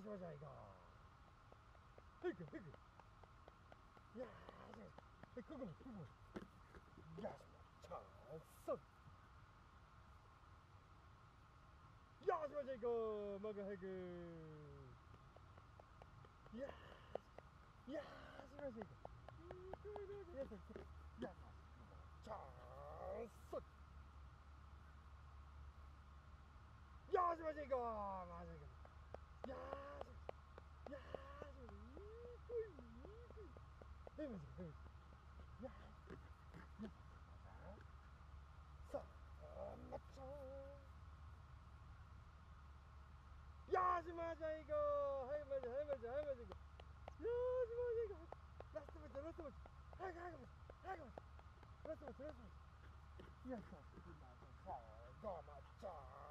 しましょういかはいくはいくいやーしましょうくぐむくぐむよしチャンスよしましょういこううまくはいくいやーいやーしましょういこうよしチャンスよしましょう行こうマジでよし 헤매지 헤매지 야야싸맞춰 야지 마자 이거. 헤매지 헤매지 헤매지 이거. 야지 마자 이거. 라스트 맞자 라스트 맞자 하이가 하이가 맞자 하이가 맞자 라스트 맞자 라스트 맞자 야싸 맞춰 맞춰